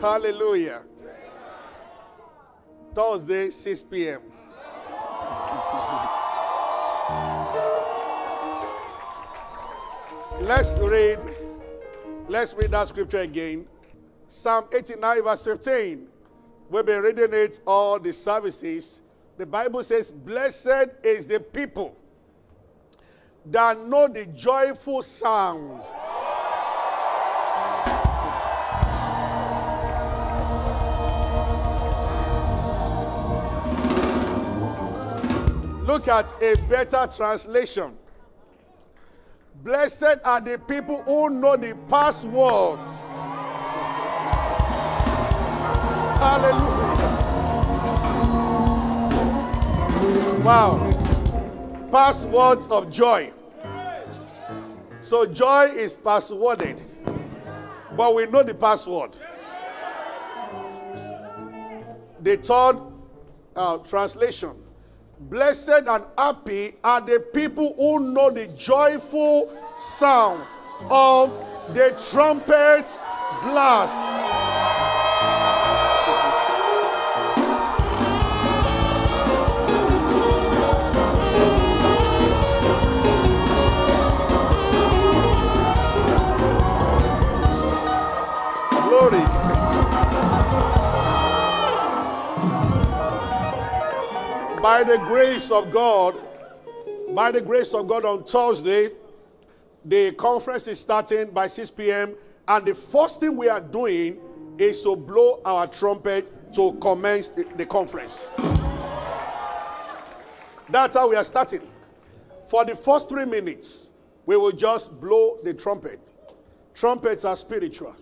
Hallelujah. Thursday, 6 p.m. Let's read. Let's read that scripture again. Psalm 89, verse 15. We've been reading it all the services. The Bible says, Blessed is the people that know the joyful sound. Look at a better translation. Blessed are the people who know the passwords. Hallelujah. Wow. Passwords of joy. So joy is passworded. But we know the password. The third uh, translation. Blessed and happy are the people who know the joyful sound of the trumpet blast. By the grace of God, by the grace of God on Thursday, the conference is starting by 6 p.m. And the first thing we are doing is to blow our trumpet to commence the, the conference. That's how we are starting. For the first three minutes, we will just blow the trumpet. Trumpets are spiritual.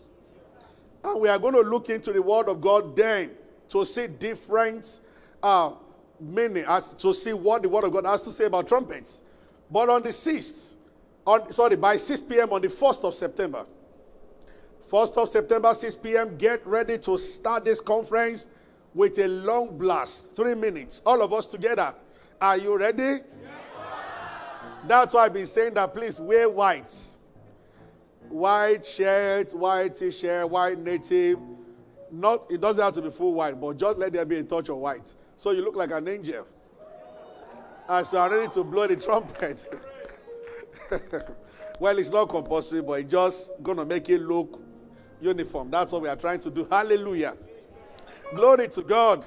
And we are going to look into the Word of God then to see different uh, meaning, as to see what the Word of God has to say about trumpets. But on the 6th, on, sorry, by 6 p.m. on the 1st of September, 1st of September, 6 p.m., get ready to start this conference with a long blast. Three minutes. All of us together. Are you ready? Yes, That's why I've been saying that please wear white. White shirt, white t-shirt, white native. Not, it doesn't have to be full white, but just let there be a touch of white. So you look like an angel. As you are ready to blow the trumpet. well, it's not compulsory, but it's just going to make it look uniform. That's what we are trying to do. Hallelujah. Glory to God.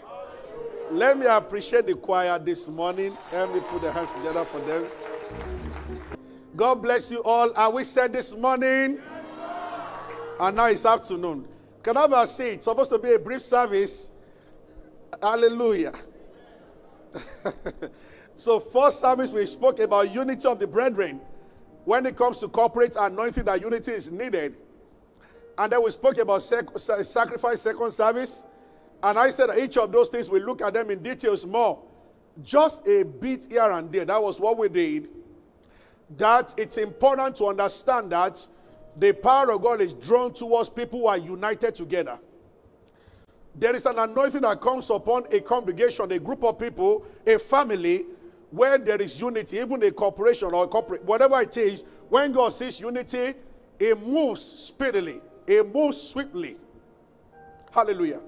Let me appreciate the choir this morning. Let me put the hands together for them. God bless you all. Are we said this morning? and now it's afternoon. Can I have a seat? It's supposed to be a brief service. Hallelujah. so, first service, we spoke about unity of the brethren. When it comes to corporate anointing, that unity is needed. And then we spoke about sac- sacrifice, second service. And I said each of those things, we look at them in details more. Just a bit here and there. That was what we did. That it's important to understand that the power of God is drawn towards people who are united together. There is an anointing that comes upon a congregation, a group of people, a family, where there is unity, even a corporation or a corporate, whatever it is. When God sees unity, it moves speedily, it moves swiftly. Hallelujah.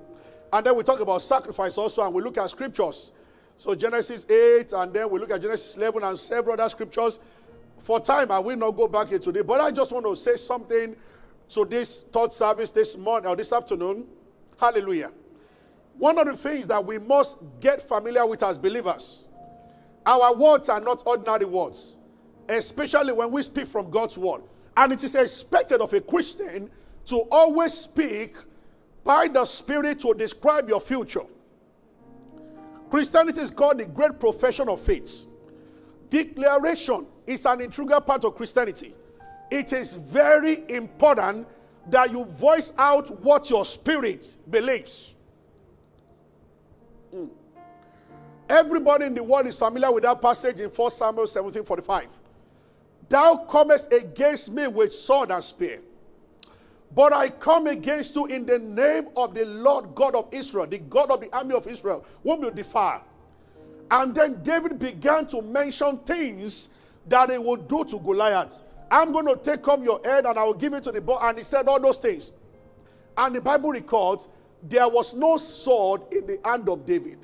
And then we talk about sacrifice also, and we look at scriptures. So Genesis 8, and then we look at Genesis 11 and several other scriptures. For time, I will not go back here today, but I just want to say something to this third service this morning or this afternoon. Hallelujah. One of the things that we must get familiar with as believers, our words are not ordinary words, especially when we speak from God's word. And it is expected of a Christian to always speak by the Spirit to describe your future. Christianity is called the great profession of faith. Declaration is an integral part of Christianity. It is very important that you voice out what your spirit believes. Mm. Everybody in the world is familiar with that passage in 1 Samuel 17 45. Thou comest against me with sword and spear. But I come against you in the name of the Lord God of Israel, the God of the army of Israel, whom you defy. And then David began to mention things that he would do to Goliath. I'm going to take off your head and I will give it to the boy. And he said all those things. And the Bible records there was no sword in the hand of David.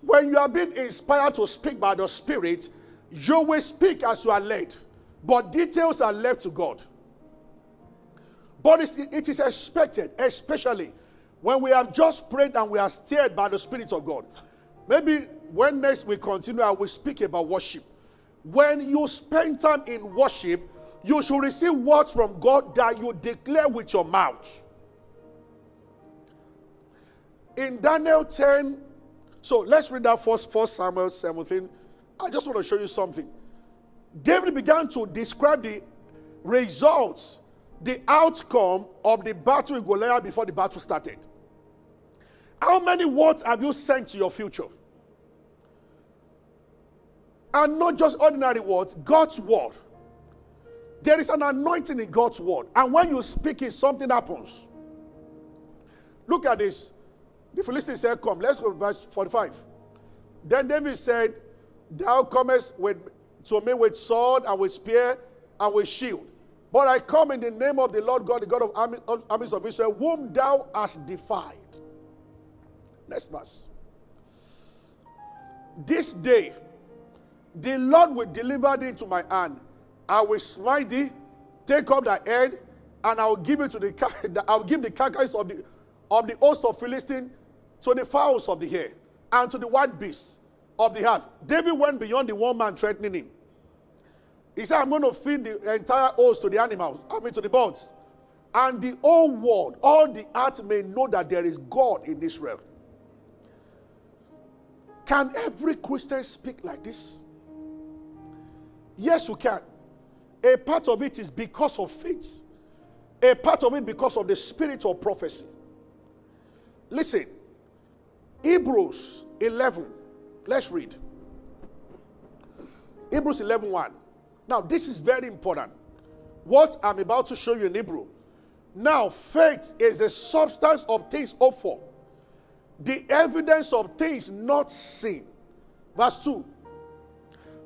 When you are being inspired to speak by the Spirit, you will speak as you are led, but details are left to God. But it is expected, especially when we have just prayed and we are stirred by the Spirit of God. Maybe when next we continue, I will speak about worship. When you spend time in worship, you should receive words from God that you declare with your mouth. In Daniel 10, so let's read that first, first Samuel 17. I just want to show you something. David began to describe the results, the outcome of the battle with Goliath before the battle started. How many words have you sent to your future? And not just ordinary words, God's word. There is an anointing in God's word. And when you speak it, something happens. Look at this. The Philistines said, Come, let's go to verse 45. Then David said, Thou comest with, to me with sword and with spear and with shield. But I come in the name of the Lord God, the God of, armies of Israel, whom thou hast defied. Next verse. This day the Lord will deliver thee into my hand. I will smite thee, take up thy head, and I will give it to the I will give the carcass of the of the host of Philistine to the fowls of the air and to the wild beasts of the earth. David went beyond the one man threatening him. He said, I'm going to feed the entire host to the animals, I mean to the birds. And the whole world, all the earth may know that there is God in Israel. Can every Christian speak like this? Yes, you can. A part of it is because of faith, a part of it because of the spirit of prophecy. Listen, Hebrews 11, let's read. Hebrews 11 1. Now, this is very important. What I'm about to show you in Hebrew. Now, faith is the substance of things hoped for, the evidence of things not seen. Verse 2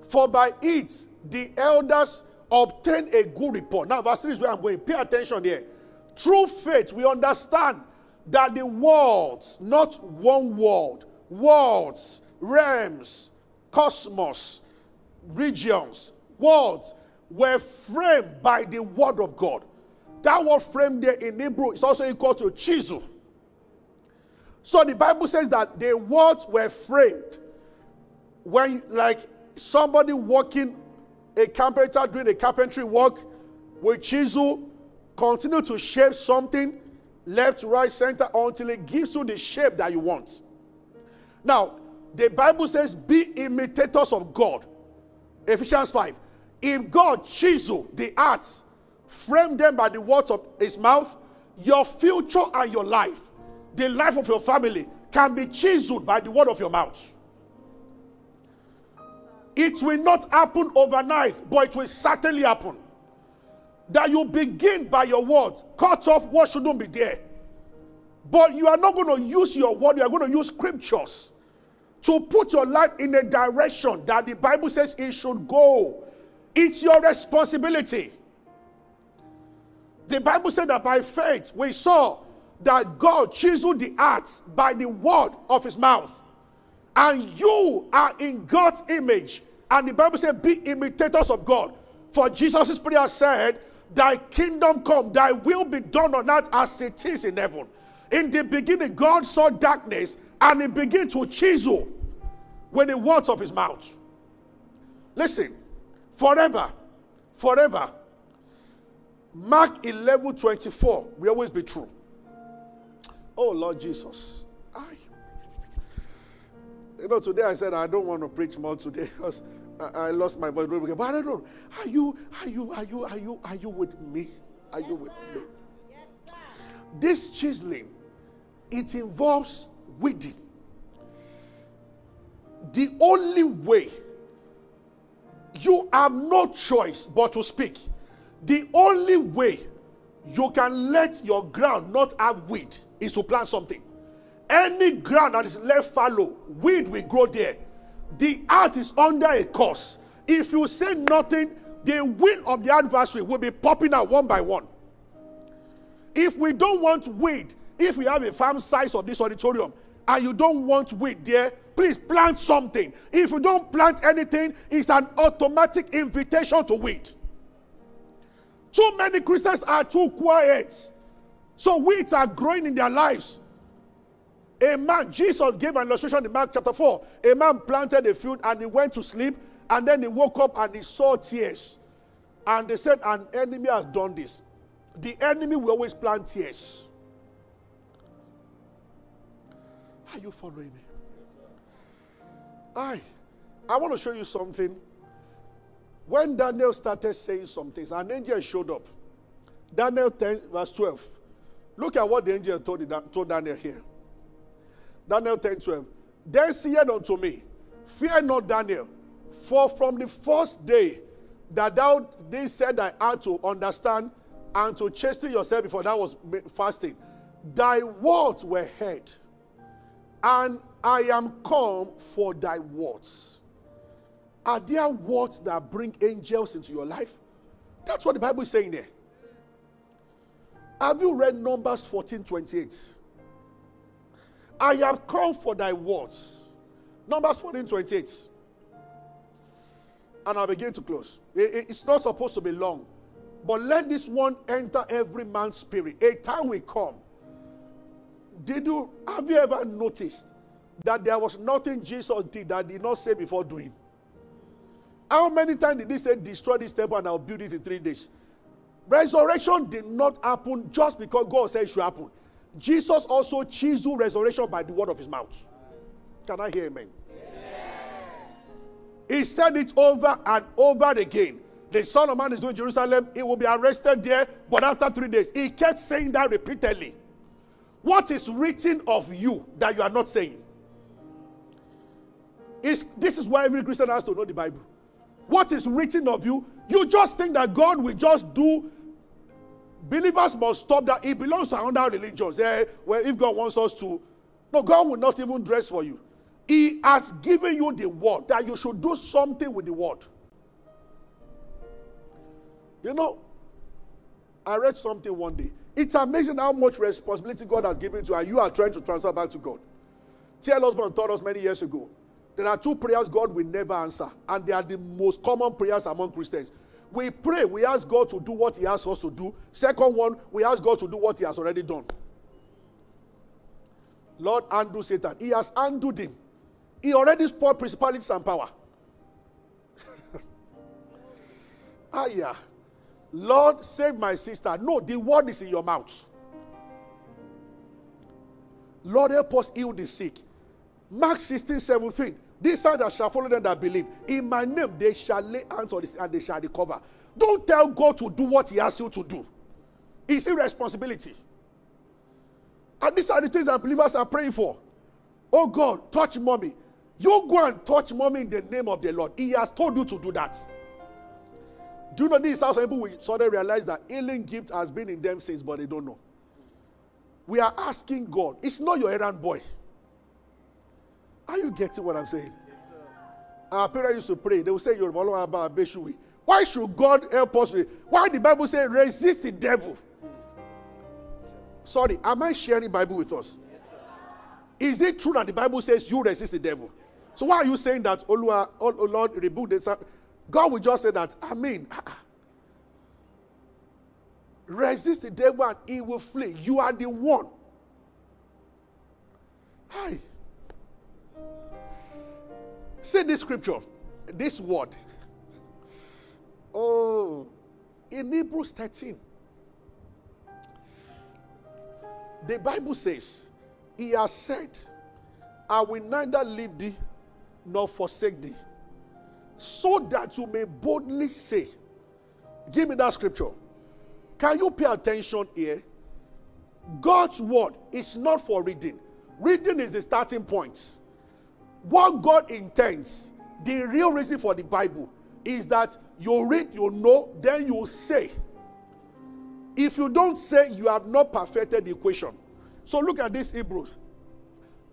For by it the elders obtain a good report. Now, verse 3 is where I'm going. Pay attention here. Through faith, we understand that the worlds, not one world, worlds, realms, cosmos, regions, worlds, were framed by the word of God. That word framed there in Hebrew is also equal to chisel. So the Bible says that the words were framed when, like somebody walking a carpenter doing a carpentry work with chisel, continue to shape something left, right, center until it gives you the shape that you want. Now, the Bible says, be imitators of God. Ephesians 5. If God chisel the arts, frame them by the words of his mouth, your future and your life, the life of your family, can be chiseled by the word of your mouth. It will not happen overnight, but it will certainly happen. That you begin by your words, cut off what shouldn't be there. But you are not going to use your word, you are going to use scriptures to put your life in a direction that the Bible says it should go. It's your responsibility. The Bible said that by faith we saw that God chiseled the earth by the word of his mouth. And you are in God's image. And the Bible said, Be imitators of God. For Jesus' prayer said, Thy kingdom come, thy will be done on earth as it is in heaven. In the beginning, God saw darkness and he began to chisel with the words of his mouth. Listen, forever, forever. Mark 11 24 will always be true. Oh, Lord Jesus. I, you know, today I said I don't want to preach more today because I, lost my voice. But I don't know. Are you, are you, are you, are you, are you with me? Are yes, you with sir. me? Yes, this chiseling, it involves weeding. The only way you have no choice but to speak. The only way you can let your ground not have weed is to plant something. Any ground that is left fallow, weed will grow there. The earth is under a curse. If you say nothing, the will of the adversary will be popping out one by one. If we don't want weed, if we have a farm size of this auditorium and you don't want weed there, please plant something. If you don't plant anything, it's an automatic invitation to weed. Too many Christians are too quiet. So weeds are growing in their lives. A man, Jesus gave an illustration in Mark chapter 4. A man planted a field and he went to sleep, and then he woke up and he saw tares. And they said, An enemy has done this. The enemy will always plant tares. Are you following me? I, I want to show you something. When Daniel started saying some things, an angel showed up. Daniel 10, verse 12. Look at what the angel told, told Daniel here. Daniel 10, 12. Then said unto me, Fear not, Daniel, for from the first day that thou they said I had to understand and to chasten yourself before that was fasting, thy words were heard, and I am come for thy words. Are there words that bring angels into your life? That's what the Bible is saying there. Have you read Numbers 14 28? I am come for thy words. Numbers 14 28. And I'll begin to close. It's not supposed to be long. But let this one enter every man's spirit. A time will come. Did you have you ever noticed that there was nothing Jesus did that did not say before doing? How many times did he say, Destroy this temple and I'll build it in three days? Resurrection did not happen just because God said it should happen. Jesus also chiseled resurrection by the word of his mouth. Can I hear amen? He said it over and over again. The Son of Man is going to Jerusalem. He will be arrested there, but after three days, he kept saying that repeatedly. What is written of you that you are not saying? Is this is why every Christian has to know the Bible. What is written of you? You just think that God will just do. Believers must stop that. It belongs to another religions. Eh, where if God wants us to, no, God will not even dress for you. He has given you the word that you should do something with the word. You know, I read something one day. It's amazing how much responsibility God has given to you, and you are trying to transfer back to God. T.L. Osborn taught us many years ago. There are two prayers God will never answer, and they are the most common prayers among Christians. We pray, we ask God to do what He asks us to do. Second one, we ask God to do what He has already done. Lord, undo Satan. He has undone him. He already spoiled principalities and power. ah, yeah. Lord, save my sister. No, the word is in your mouth. Lord, help us heal the sick. Mark 16, 17. These signs that shall follow them that believe. In my name, they shall lay hands on this and they shall recover. Don't tell God to do what He asks you to do. It's irresponsibility. And these are the things that believers are praying for. Oh God, touch mommy. You go and touch mommy in the name of the Lord. He has told you to do that. Do you know this is how some people will suddenly realize that healing gift has been in them since, but they don't know. We are asking God. It's not your errand boy. Are you getting what I'm saying? Yes, Our parents used to pray. They would say, Why should God help us? Why the Bible say resist the devil? Sorry, am I sharing Bible with us? Yes, is it true that the Bible says you resist the devil? So why are you saying that, oh Lord, oh Lord rebuke this? God will just say that, I mean, ah, ah. resist the devil and he will flee. You are the one. Hi. See this scripture, this word. Oh, in Hebrews 13, the Bible says, He has said, I will neither leave thee nor forsake thee so that you may boldly say, Give me that scripture. Can you pay attention here? God's word is not for reading. Reading is the starting point. What God intends, the real reason for the Bible, is that you read, you know, then you say. If you don't say, you have not perfected the equation. So look at this Hebrews.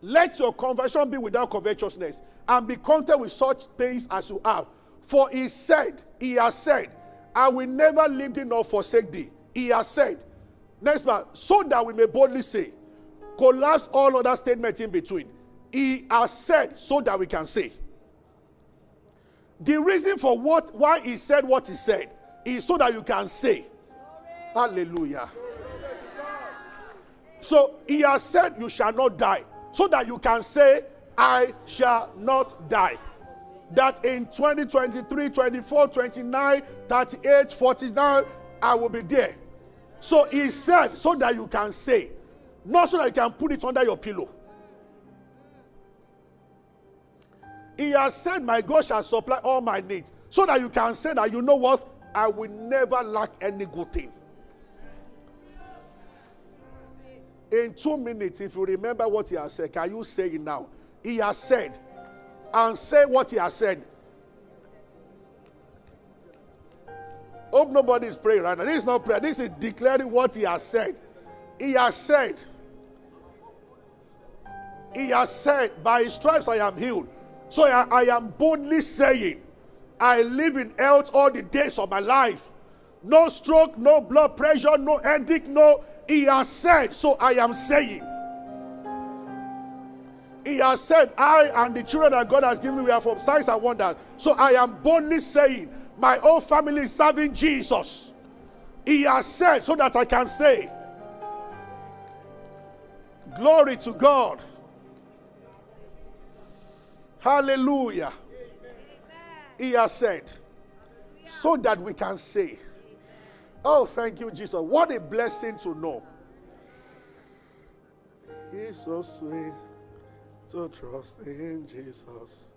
Let your conversion be without covetousness, and be content with such things as you have. For he said, He has said, I will never leave thee nor forsake thee. He has said, Next part, so that we may boldly say, collapse all other statements in between. He has said so that we can say. The reason for what why he said what he said is so that you can say. Hallelujah. So he has said you shall not die, so that you can say, I shall not die. That in 2023, 24, 29, 38, 49, I will be there. So he said, so that you can say, not so that you can put it under your pillow. He has said, My God shall supply all my needs. So that you can say that you know what? I will never lack any good thing. In two minutes, if you remember what he has said, can you say it now? He has said, and say what he has said. Hope nobody is praying right now. This is not prayer. This is declaring what he has said. He has said, He has said, By his stripes I am healed. So I, I am boldly saying, I live in health all the days of my life. No stroke, no blood pressure, no headache, no. He has said, so I am saying. He has said, I and the children that God has given me are from signs and wonders. So I am boldly saying, my whole family is serving Jesus. He has said, so that I can say, Glory to God. Hallelujah. He has said, so that we can say, Oh, thank you, Jesus. What a blessing to know. He's so sweet to trust in Jesus.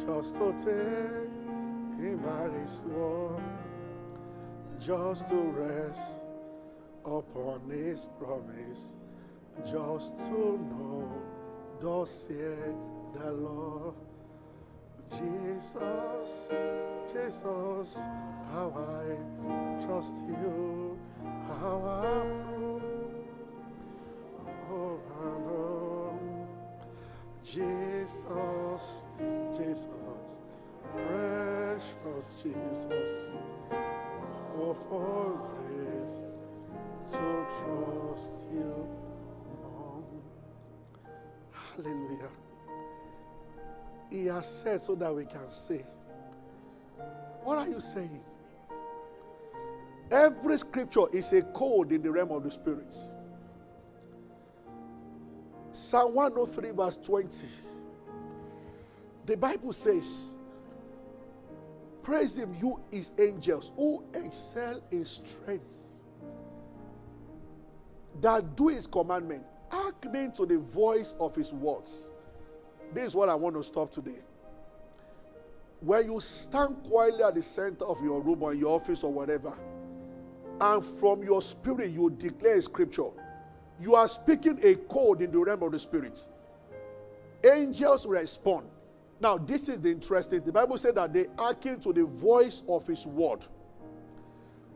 Just to take him at his word. Just to rest upon his promise. Just to know, thus said the Lord. Jesus, Jesus, how I trust you, how I prove, oh, and on. Jesus, Jesus, precious Jesus, oh, for grace to trust you. Hallelujah. He has said so that we can say. What are you saying? Every scripture is a code in the realm of the spirits. Psalm 103, verse 20. The Bible says, Praise him, you his angels, who excel in strength, that do his commandment, hearkening to the voice of his words. This is what I want to stop today. When you stand quietly at the center of your room or your office or whatever, and from your spirit you declare scripture, you are speaking a code in the realm of the spirit. Angels respond. Now, this is the interesting. The Bible said that they hearken to the voice of His word.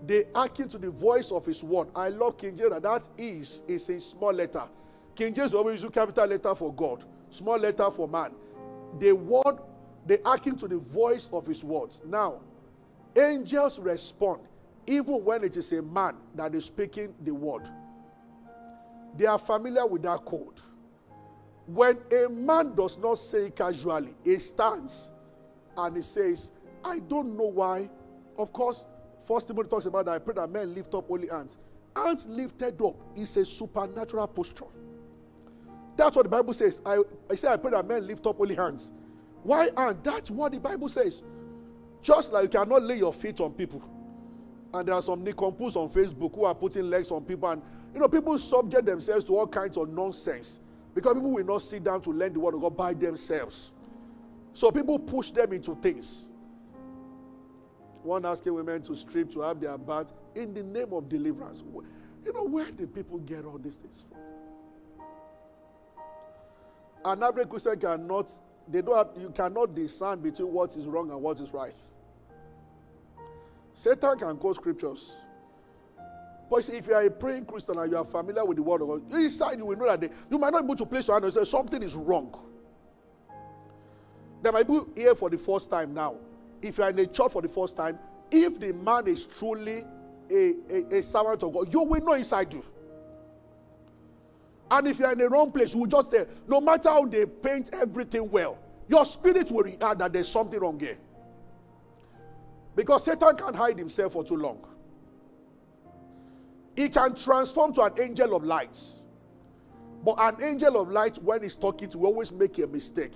They hearken to the voice of His word. I love King James. That is is a small letter. King James always use capital letter for God small letter for man. The word, they hearken to the voice of his words. Now, angels respond even when it is a man that is speaking the word. They are familiar with that code. When a man does not say casually, he stands and he says, I don't know why. Of course, First Timothy talks about that. I pray that men lift up only hands. Hands lifted up is a supernatural posture. That's what the Bible says. I, I say I pray that men lift up holy hands. Why and that's what the Bible says. Just like you cannot lay your feet on people. And there are some nicompoos on Facebook who are putting legs on people. And you know, people subject themselves to all kinds of nonsense. Because people will not sit down to learn the word of God by themselves. So people push them into things. One asking women to strip to have their bath in the name of deliverance. You know, where did people get all these things from? An average Christian cannot, they don't have, you cannot discern between what is wrong and what is right. Satan can quote scriptures. But see, if you are a praying Christian and you are familiar with the word of God, inside you will know that they, you might not be able to place your hand and say something is wrong. There might be here for the first time now. If you are in a church for the first time, if the man is truly a, a, a servant of God, you will know inside you. And if you're in the wrong place, you will just there. No matter how they paint everything well, your spirit will react that there's something wrong here. Because Satan can't hide himself for too long. He can transform to an angel of light. But an angel of light, when he's talking to, will always make a mistake.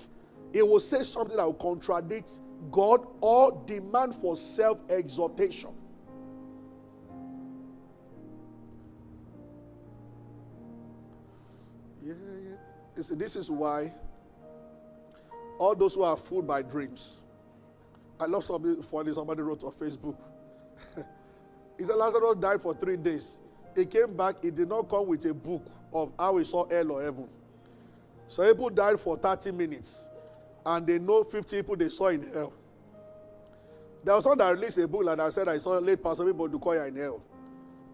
He will say something that will contradict God or demand for self exaltation. Yeah, yeah. You see, this is why all those who are fooled by dreams. I love somebody funny somebody wrote on Facebook. he said Lazarus died for three days. He came back, he did not come with a book of how he saw hell or heaven. So people died for 30 minutes, and they know 50 people they saw in hell. There was one that released a book like I said I saw late Pastor Odukoya in hell.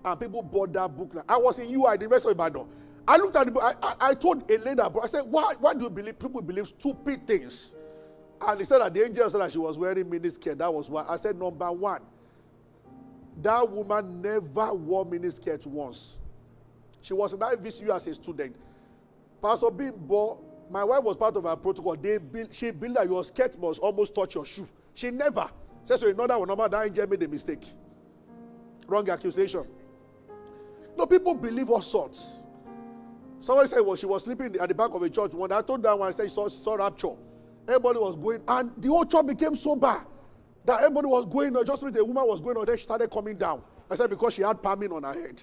And people bought that book. I was in UI, the University of Ibadan. I looked at the book, I, I, I told Elena, lady, I said, why, why do you believe people believe stupid things? And he said that the angel said that she was wearing miniskirt. That was why. I said, number one, that woman never wore miniskirt once. She was in IVCU as a student. Pastor Bimbo, my wife was part of our protocol. They she believed that your skirt must almost touch your shoe. She never. Says so another one, number that angel made a mistake. Wrong accusation. No, people believe all sorts. Somebody said, well, she was sleeping at the back of a church. When I told that one, I said, she saw, saw rapture. Everybody was going, and the whole church became so bad that everybody was going, just when the woman was going on, then she started coming down. I said, because she had palming on her head.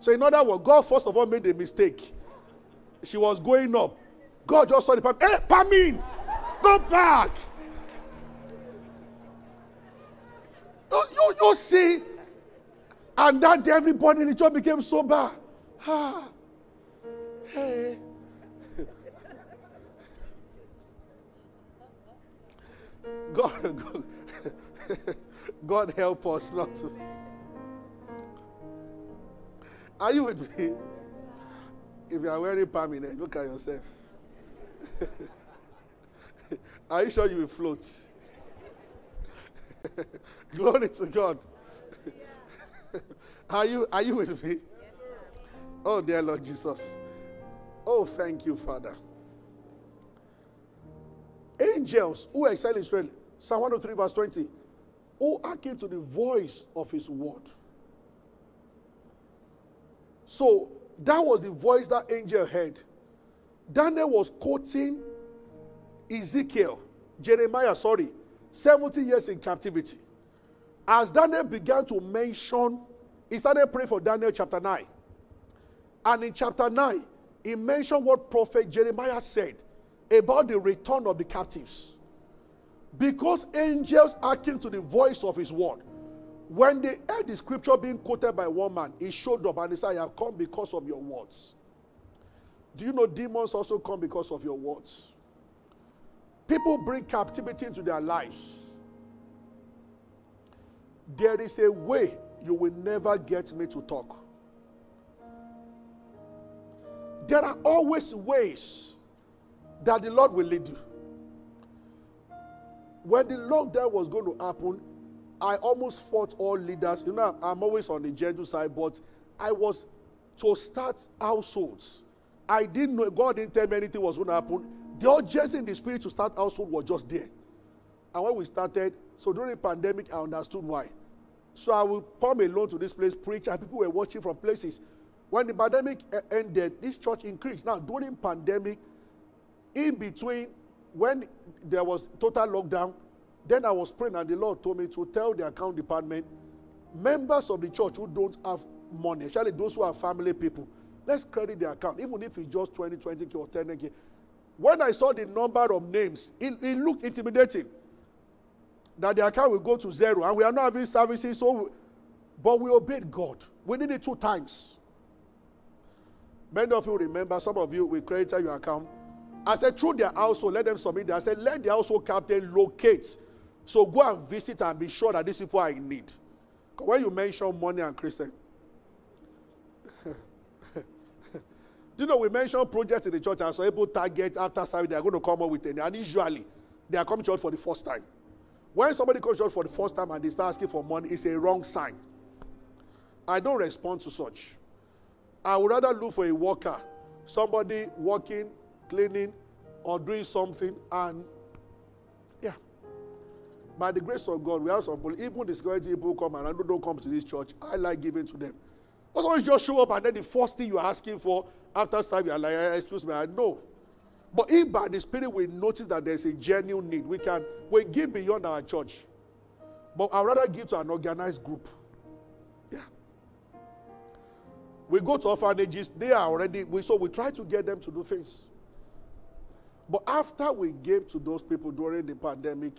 So, in other words, God first of all made a mistake. She was going up. God just saw the palm. Hey, palming! Go back! You, you, you see? And that day, everybody in the church became sober. Ah. Hey. God, God, God help us not to. Are you with me? If you are wearing permanent, look at yourself. are you sure you will float? Glory to God. are you are you with me? Oh dear Lord Jesus. Oh, thank you, Father. Angels who excel in strength. Psalm 103, verse 20. Who hearken to the voice of his word. So that was the voice that angel heard. Daniel was quoting Ezekiel, Jeremiah, sorry, 70 years in captivity. As Daniel began to mention, he started praying for Daniel chapter 9. And in chapter 9, he mentioned what prophet Jeremiah said about the return of the captives. Because angels hearken to the voice of his word. When they heard the scripture being quoted by one man, he showed up and he said, I have come because of your words. Do you know demons also come because of your words? People bring captivity into their lives. There is a way you will never get me to talk. There are always ways that the Lord will lead you. When the lockdown was going to happen, I almost fought all leaders. You know, I'm always on the gentle side, but I was to start households. I didn't know, God didn't tell me anything was going to happen. The urgency in the spirit to start household was just there. And when we started, so during the pandemic, I understood why. So I will come alone to this place, preach, and people were watching from places. When the pandemic eh, ended, this church increased. Now, during pandemic, in between when there was total lockdown, then I was praying, and the Lord told me to tell the account department, members of the church who don't have money, especially those who are family people, let's credit the account, even if it's just 20, 20k or 10k. When I saw the number of names, it, it looked intimidating that the account will go to zero, and we are not having services, so we, but we obeyed God. We did it two times. Many of you remember, some of you, we credited your account. I said, through their household, let them submit. I said, let the household captain locate. So go and visit and be sure that these people are in need. When you mention money and Christian, do you know we mention projects in the church and so able target after service they are going to come up with any, and usually they are coming to church for the first time. When somebody comes to church for the first time and they start asking for money, it's a wrong sign. I don't respond to such. I would rather look for a worker, somebody working, cleaning, or doing something, and yeah. By the grace of God, we have some people, even the security people come and don't come to this church. I like giving to them. Sometimes you just show up and then the first thing you're asking for after service, you're like, eh, excuse me, I know. But if by the Spirit we notice that there's a genuine need, we can we give beyond our church. But I'd rather give to an organized group. We go to orphanages, they are already, we, so we try to get them to do things. But after we gave to those people during the pandemic,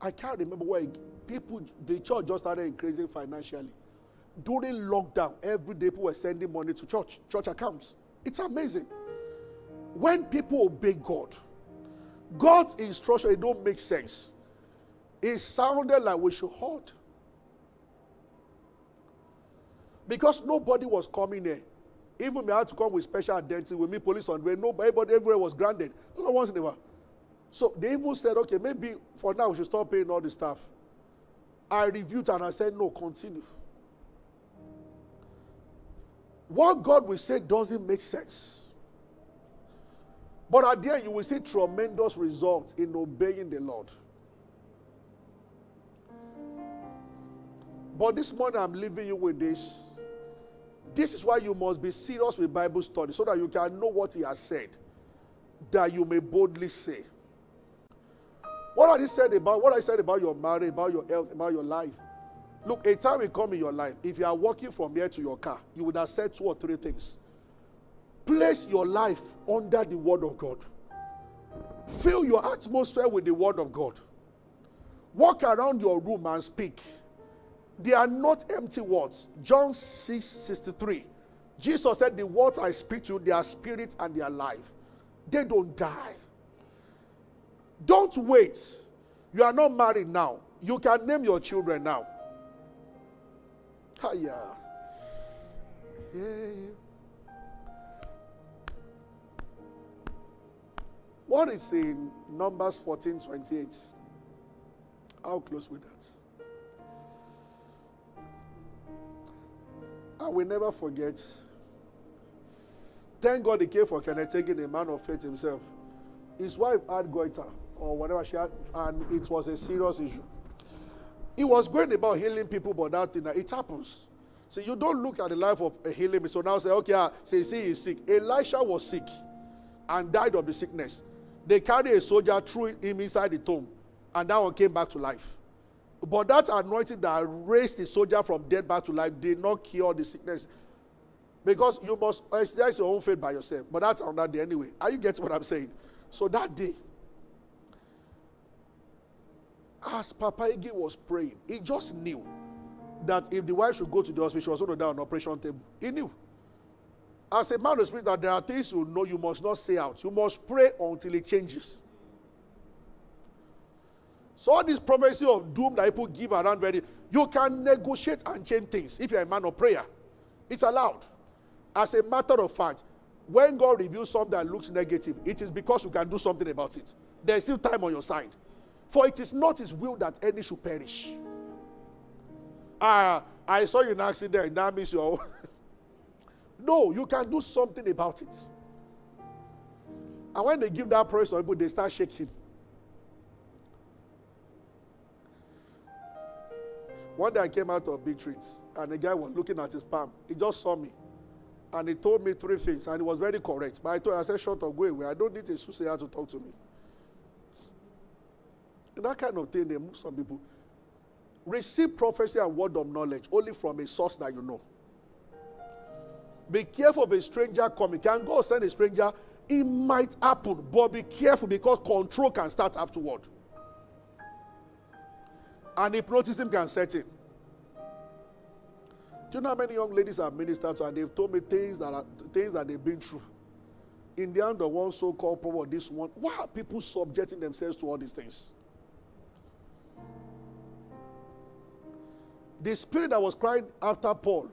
I can't remember where people, the church just started increasing financially. During lockdown, every day people were sending money to church, church accounts. It's amazing. When people obey God, God's instruction, it don't make sense. It sounded like we should hold. Because nobody was coming there. Even we had to come with special identity with me, police on the way. Nobody, everywhere was granted. No once in a while. So they even said, okay, maybe for now we should stop paying all the stuff. I reviewed and I said, no, continue. What God will say doesn't make sense. But at the end, you will see tremendous results in obeying the Lord. But this morning, I'm leaving you with this. This is why you must be serious with Bible study so that you can know what He has said, that you may boldly say. What are I said about what I said about your marriage, about your health, about your life. Look, a time will come in your life. If you are walking from here to your car, you would have said two or three things. Place your life under the word of God. Fill your atmosphere with the word of God. Walk around your room and speak. They are not empty words. John 6 63. Jesus said, The words I speak to, they are spirit and they are life. They don't die. Don't wait. You are not married now. You can name your children now. Hiya. Yeah. What is in Numbers 14 28? How close with that? I will never forget. Thank God he came for Kenneth taking a man of faith himself. His wife had goiter or whatever she had, and it was a serious issue. He was going about healing people, but that thing, it happens. See, you don't look at the life of a healing. So now say, okay, uh, say, see, he's sick. Elisha was sick and died of the sickness. They carried a soldier, threw him inside the tomb, and that one came back to life. But that anointing that raised the soldier from dead back to life did not cure the sickness. Because you must exercise your own faith by yourself. But that's on that day anyway. Are you getting what I'm saying? So that day, as Papa Ige was praying, he just knew that if the wife should go to the hospital, she was going to die on operation table. He knew. As a man of spirit, that there are things you know you must not say out. You must pray until it changes. So all this prophecy of doom that people give around very, you can negotiate and change things if you're a man of prayer. It's allowed. As a matter of fact, when God reveals something that looks negative, it is because you can do something about it. There's still time on your side. For it is not his will that any should perish. Ah, I saw you in an accident, that means you're. no, you can do something about it. And when they give that praise to people, they start shaking. One day I came out of Big Treats, and the guy was looking at his palm. He just saw me. And he told me three things, and he was very correct. But I told him, I said, shut up, go away. I don't need a soothsayer to talk to me. And that kind of thing, they move some people. Receive prophecy and word of knowledge only from a source that you know. Be careful of a stranger coming. Can God send a stranger? It might happen, but be careful because control can start afterward. And hypnotism can set in. Do you know how many young ladies have ministered to and they've told me things that are things that they've been through? In the end the one so-called problem, this one, why are people subjecting themselves to all these things? The spirit that was crying after Paul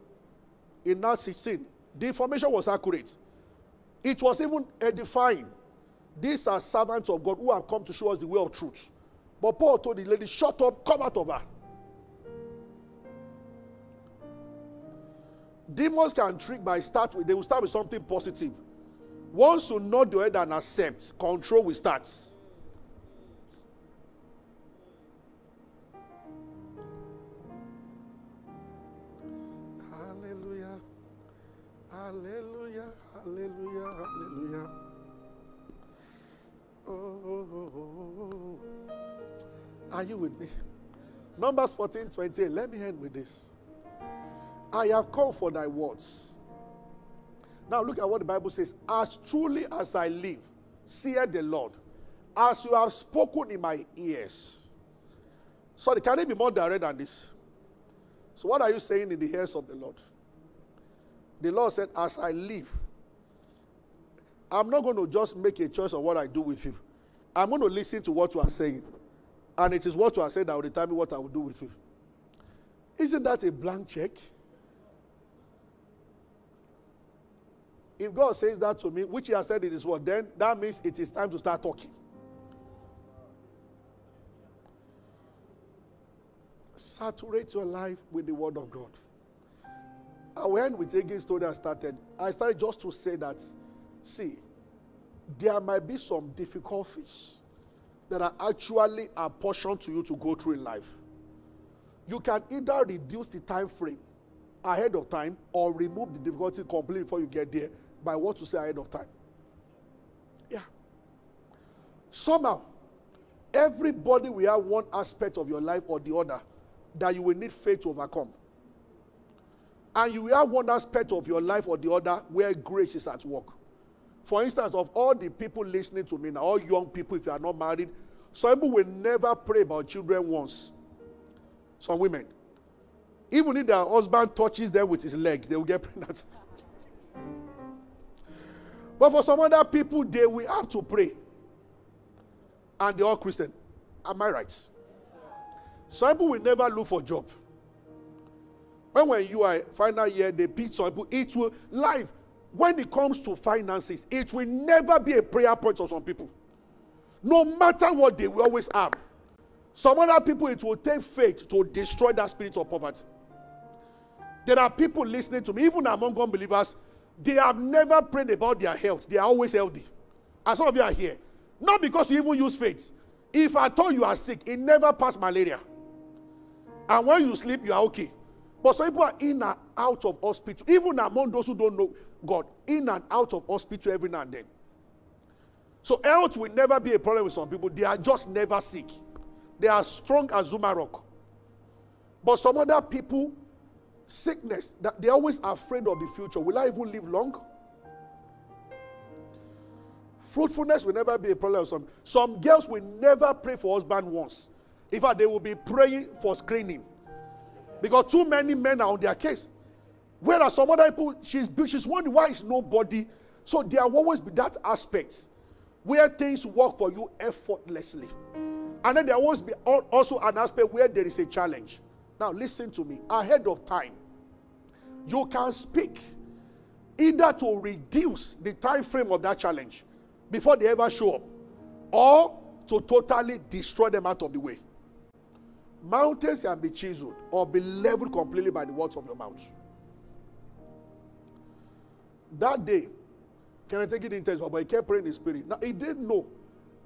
in Acts 16, the information was accurate. It was even edifying. These are servants of God who have come to show us the way of truth. But Paul told the lady, Shut up, come out of her. Demons can trick by start with, they will start with something positive. Once you nod your head and accept, control will start. Hallelujah. Hallelujah. Hallelujah. Are you with me? Numbers 14 28. Let me end with this. I have come for thy words. Now look at what the Bible says. As truly as I live, saith the Lord, as you have spoken in my ears. Sorry, can it be more direct than this? So, what are you saying in the ears of the Lord? The Lord said, As I live, I'm not going to just make a choice of what I do with you. I'm going to listen to what you are saying. And it is what you are saying that will determine what I will do with you. Isn't that a blank check? If God says that to me, which He has said it is what, then that means it is time to start talking. Saturate your life with the Word of God. And when with Agin's story I started, I started just to say that, see, there might be some difficulties that are actually apportioned to you to go through in life. You can either reduce the time frame ahead of time or remove the difficulty completely before you get there by what you say ahead of time. Yeah. Somehow, everybody will have one aspect of your life or the other that you will need faith to overcome. And you will have one aspect of your life or the other where grace is at work. For instance, of all the people listening to me now, all young people, if you are not married, some people will never pray about children once. Some women. Even if their husband touches them with his leg, they will get pregnant. but for some other people, they will have to pray. And they're all Christian. Am I right? Some people will never look for job. When when you are final year, they pick some people. It will life when it comes to finances, it will never be a prayer point for some people. No matter what they will always have. Some other people, it will take faith to destroy that spirit of poverty. There are people listening to me, even among unbelievers, they have never prayed about their health. They are always healthy. And some of you are here. Not because you even use faith. If I told you are sick, it never passed malaria. And when you sleep, you are okay. But some people are in and out of hospital, even among those who don't know God, in and out of hospital every now and then. So health will never be a problem with some people. They are just never sick. They are strong as Zuma rock. But some other people, sickness, that they're always afraid of the future. Will I even live long? Fruitfulness will never be a problem. Some, some girls will never pray for husband once. In fact, they will be praying for screening. Because too many men are on their case. Whereas some other people, she's, she's wondering why is nobody. So there will always be that aspect where things work for you effortlessly. And then there will always be also an aspect where there is a challenge. Now, listen to me. Ahead of time, you can speak either to reduce the time frame of that challenge before they ever show up, or to totally destroy them out of the way. Mountains can be chiseled or be leveled completely by the words of your mouth. That day, can I take it in text? But he kept praying in spirit. Now he didn't know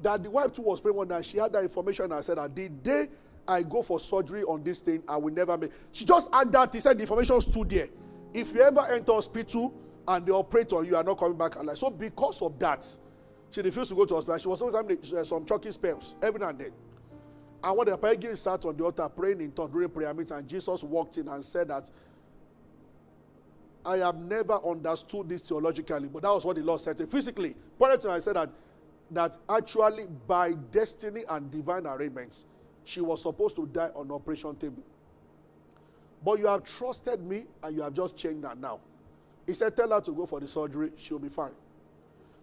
that the wife too was praying one night. She had that information and I said that the day I go for surgery on this thing, I will never make. She just had that. He said the information stood there. If you ever enter hospital and they operate on you, are not coming back alive. So because of that, she refused to go to hospital. She was always having uh, some choking spells every now and then. And when the pagan sat on the altar praying in tongues during prayer meeting, and Jesus walked in and said that, I have never understood this theologically, but that was what the Lord said. Physically, prior to I said that, that actually by destiny and divine arrangements, she was supposed to die on operation table. But you have trusted me and you have just changed that now. He said, Tell her to go for the surgery, she'll be fine.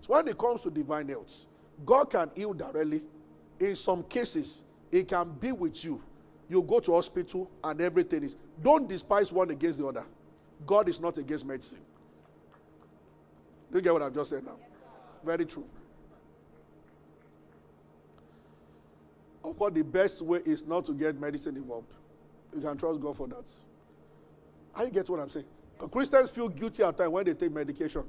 So when it comes to divine health, God can heal directly. In some cases, He can be with you. You go to hospital and everything is. Don't despise one against the other. God is not against medicine. Do you get what I've just said now? Very true. Of course, the best way is not to get medicine involved. You can trust God for that. Are you get what I'm saying? Christians feel guilty at times when they take medication.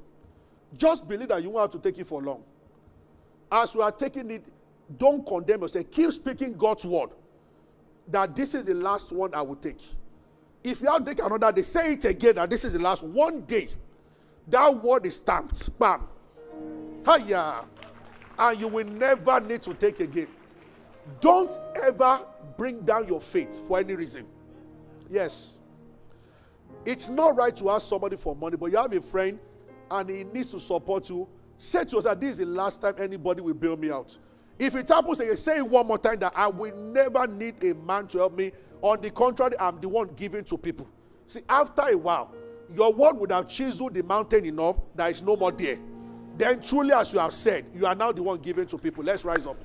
Just believe that you won't have to take it for long. As you are taking it, don't condemn yourself. Keep speaking God's word. That this is the last one I will take. If you have take another day, say it again that this is the last one day. That word is stamped. Bam. Hiya. And you will never need to take again. Don't ever bring down your faith for any reason. Yes. It's not right to ask somebody for money, but you have a friend and he needs to support you. Say to us that this is the last time anybody will bail me out. If it happens you say one more time that I will never need a man to help me, on the contrary, I'm the one giving to people. See, after a while, your word would have chiseled the mountain enough that is no more there. Then, truly, as you have said, you are now the one giving to people. Let's rise up.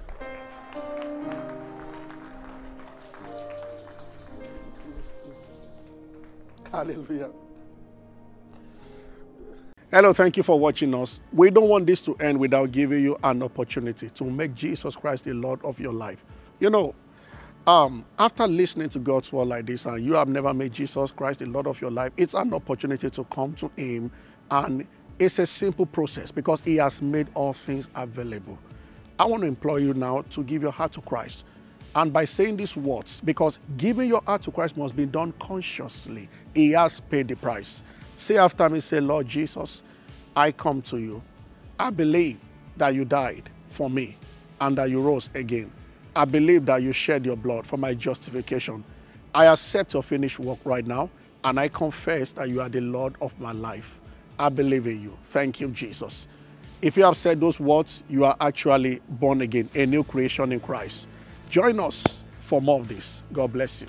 Hallelujah. Hello, thank you for watching us. We don't want this to end without giving you an opportunity to make Jesus Christ the Lord of your life. You know, um, after listening to God's word like this and you have never made Jesus Christ the Lord of your life, it's an opportunity to come to Him and it's a simple process because He has made all things available. I want to implore you now to give your heart to Christ. And by saying these words, because giving your heart to Christ must be done consciously, He has paid the price. Say after me, say, Lord Jesus, I come to you. I believe that you died for me and that you rose again. I believe that you shed your blood for my justification. I accept your finished work right now and I confess that you are the Lord of my life. I believe in you. Thank you, Jesus. If you have said those words, you are actually born again, a new creation in Christ. Join us for more of this. God bless you.